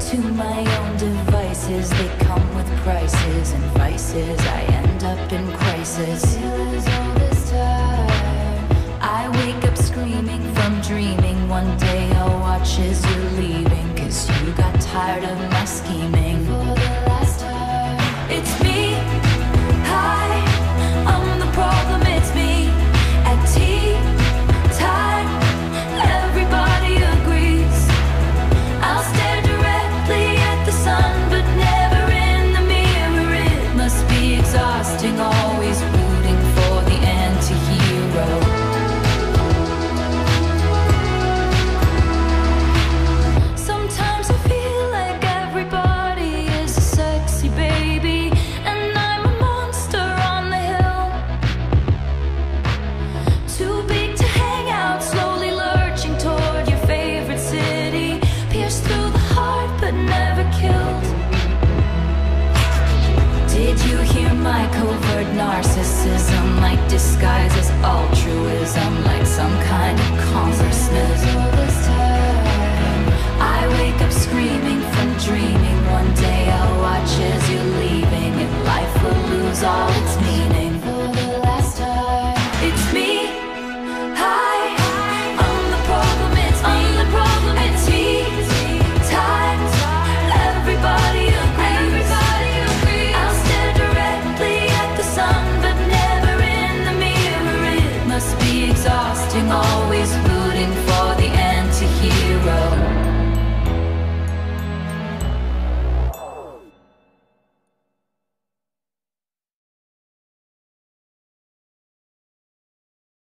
to my own devices. They come with prices and vices. I end up in crisis. I wake up screaming from dreaming. One day I'll watch as you're leaving. Cause you got tired of me. all always rooting for